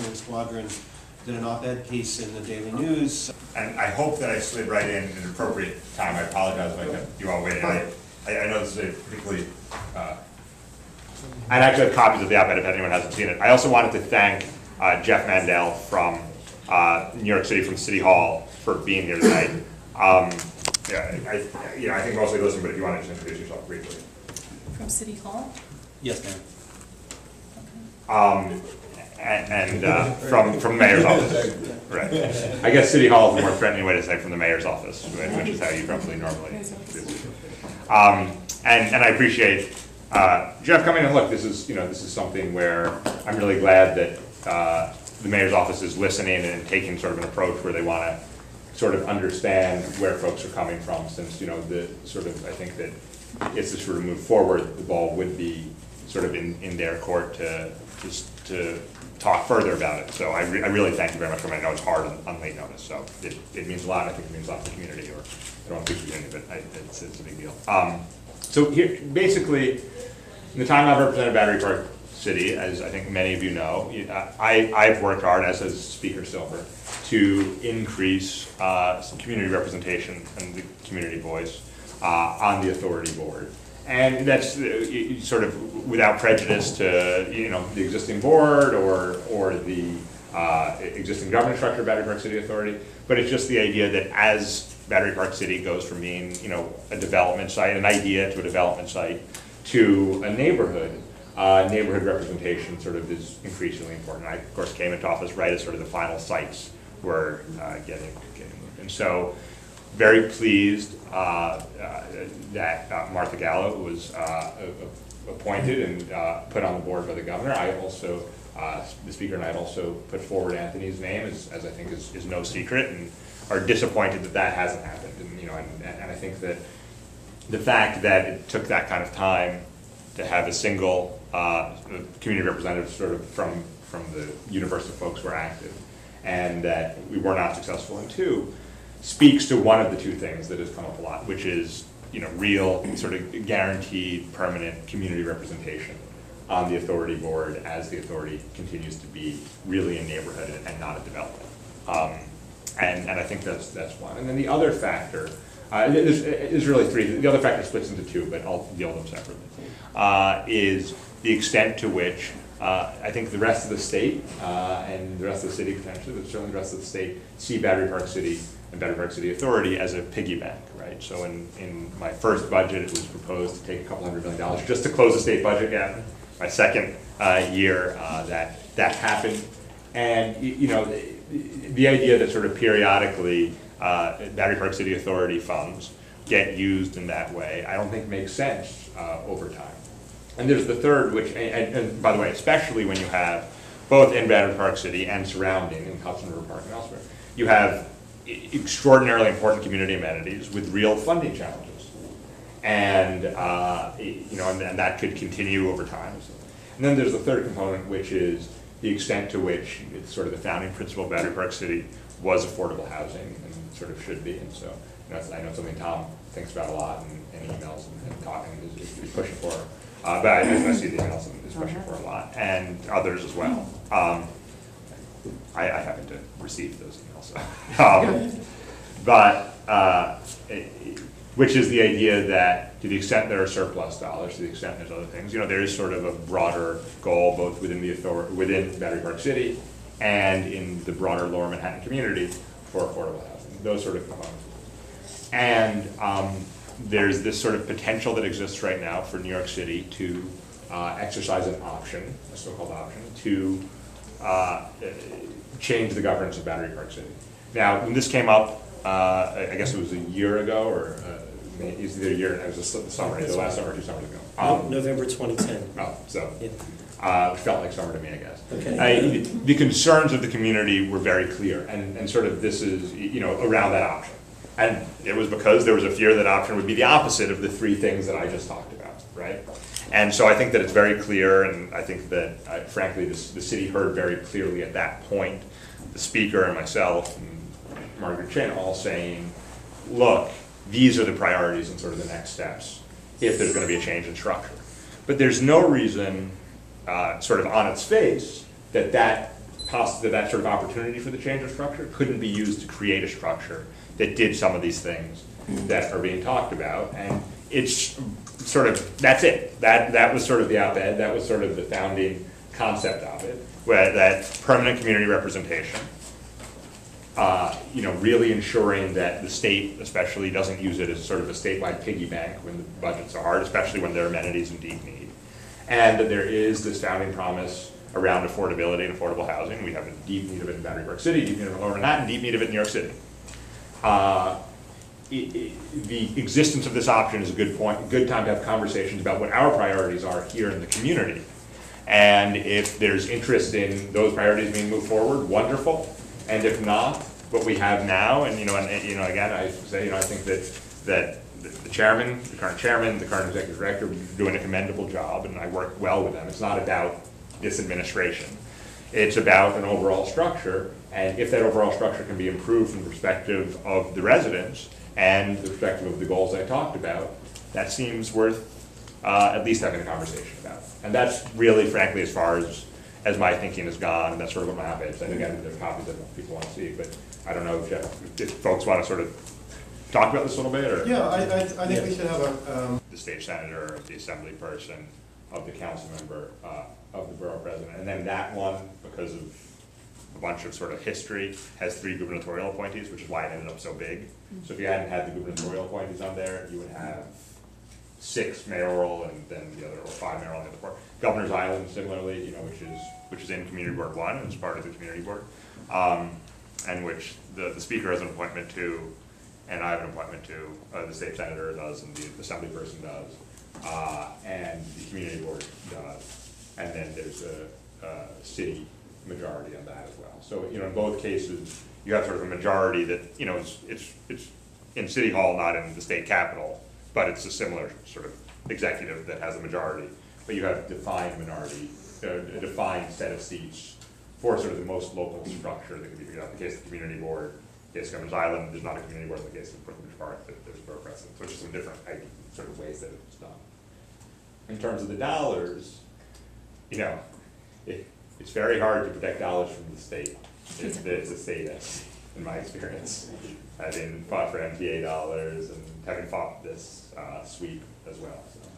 Singing Squadron did an op-ed piece in the Daily News. And I hope that I slid right in at an appropriate time. I apologize if I kept you all waiting. I, I I know this is a particularly, uh, I actually have copies of the op-ed if anyone hasn't seen it. I also wanted to thank uh, Jeff Mandel from uh, New York City, from City Hall, for being here tonight. Um, Yeah, I, you know, I think mostly listen, but if you want to just introduce yourself briefly. From City Hall? Yes, ma'am. Okay. Um, and, uh, from, from mayor's office. Right. I guess City Hall is a more threatening way to say from the mayor's office, which is how you probably normally. Um, and, and I appreciate, uh, Jeff coming and look, this is, you know, this is something where I'm really glad that, uh, the mayor's office is listening and taking sort of an approach where they wanna sort of understand where folks are coming from, since, you know, the, sort of, I think that if this were to move forward, the ball would be sort of in, in their court to, just to talk further about it. So I, re- I really thank you very much for. I know it's hard on, on late notice, so it, it means a lot. I think it means a lot to the community, or I don't want to community, but I, it's, it's a big deal. Um, so here, basically, in the time I've represented Battery Park City, as I think many of you know, I, I've worked hard, as has Speaker Silver, to increase, uh, community representation and the community voice, uh, on the authority board. And that's uh, sort of without prejudice to, you know, the existing board or, or the, uh, existing governance structure of Battery Park City Authority. But it's just the idea that as Battery Park City goes from being, you know, a development site, an idea to a development site, to a neighborhood, uh, neighborhood representation sort of is increasingly important. I, of course, came into office right as sort of the final sites were uh, getting, getting moved. And so, very pleased uh, uh, that uh, Martha Gallo was uh, appointed and uh, put on the board by the governor. I also, uh, the speaker and I also put forward Anthony's name, as, as I think is, is no secret, and are disappointed that that hasn't happened. And, you know, and, and I think that the fact that it took that kind of time to have a single community representative sort of from, from the universe of folks who are active, and that we were not successful in two, speaks to one of the two things that has come up a lot, which is, you know, real, sort of guaranteed, permanent community representation on the authority board as the authority continues to be really a neighborhood and not a development. Um, and, and I think that's, that's one. And then the other factor, uh, there's, there's really three, the other factor splits into two, but I'll deal with them separately, uh, is the extent to which, uh, I think the rest of the state, uh, and the rest of the city potentially, but certainly the rest of the state, see Battery Park City and Battery Park City Authority as a piggy bank, right? So in, in my first budget, it was proposed to take a couple hundred million dollars just to close the state budget gap. My second, uh, year, uh, that, that happened. And, you know, the, the idea that sort of periodically, uh, Battery Park City Authority funds get used in that way, I don't think makes sense, uh, over time. And there's the third, which, and, and- by the way, especially when you have, both in Battery Park City and surrounding, in Hudson River Park and elsewhere, you have extraordinarily important community amenities with real funding challenges. And, uh, you know, and, and that could continue over time. And then there's the third component, which is the extent to which it's sort of the founding principle of Battery Park City was affordable housing and sort of should be. And so, you know, I know something Tom thinks about a lot and, and emails and, and talking is, is- pushing for. Uh, but I, I see the emails and is pushing for a lot, and others as well. Um, I, I happen to receive those emails. Um, But, uh, it- which is the idea that to the extent there are surplus dollars, to the extent there's other things, you know, there is sort of a broader goal both within the author, within Battery Park City and in the broader Lower Manhattan community for affordable housing, those sort of components. And um, there's this sort of potential that exists right now for New York City to uh, exercise an option, a so-called option, to uh, change the governance of Battery Park City. Now, when this came up, uh, I I guess it was a year ago, or uh, it was either a year, it was a su- summer, the last summer, or two summers ago. Um, November 2010. Oh, so, Yeah. uh, felt like summer to me, I guess. Okay. I- The concerns of the community were very clear, and, and sort of this is, you know, around that option. And it was because there was a fear that option would be the opposite of the three things that I just talked about, right? And so I think that it's very clear, and I think that uh, frankly, this, the city heard very clearly at that point, the speaker and myself and Margaret Chin all saying, look, these are the priorities and sort of the next steps if there's going to be a change in structure. But there's no reason, uh, sort of on its face, that that poss, that that sort of opportunity for the change of structure couldn't be used to create a structure that did some of these things that are being talked about, and it's sort of, that's it. That, that was sort of the op-ed, that was sort of the founding concept of it, where that permanent community representation, uh, you know, really ensuring that the state especially doesn't use it as sort of a statewide piggy bank when the budgets are hard, especially when there are amenities in deep need. And that there is this founding promise around affordability and affordable housing. We have a deep need of it in Battery Park City, deep need of it in Lower Manhattan, deep need of it in New York City. Uh, The existence of this option is a good point, good time to have conversations about what our priorities are here in the community. And if there's interest in those priorities being moved forward, wonderful. And if not, what we have now, and you know, and, and, you know, again, I say, you know, I think that, that the chairman, the current chairman, the current executive director doing a commendable job, and I work well with them. It's not about this administration. It's about an overall structure, and if that overall structure can be improved from the perspective of the residents and the perspective of the goals I talked about, that seems worth uh, at least having a conversation about. And that's really frankly as far as, as my thinking has gone, and that's sort of what my op-ed said. Again, there's copies that people want to see, but I don't know if, Jeff- if folks want to sort of talk about this a little bit, or? Yeah, I, I, I think we should have a, um, the state senator, the assembly person, of the council member, uh, of the borough president. And then that one, because of a bunch of sort of history, has three gubernatorial appointees, which is why it ended up so big. So if you hadn't had the gubernatorial appointees on there, you would have six mayoral and then the other, or five mayoral and the other four. Governor's Island similarly, you know, which is, which is in Community Board One, and is part of the Community Board. Um, and which the, the speaker has an appointment to, and I have an appointment to, uh, the state senator does, and the assembly person does, uh, and the community board does. And then there's a, a city majority on that as well. So, you know, in both cases, you have sort of a majority that, you know, it's, it's, it's in city hall, not in the state capitol, but it's a similar sort of executive that has a majority. But you have defined minority, uh, a defined set of seats for sort of the most local structure that can be figured out. In the case of the community board, in the case of Governor's Island, there's not a community board, in the case of Brooklyn Park, there- there's borough president. So it's just some different, sort of ways that it's done. In terms of the dollars, you know, it, it's very hard to protect dollars from the state. It's, it's a state entity, in my experience. Having fought for MTA dollars and having fought this, uh, sweep as well, so.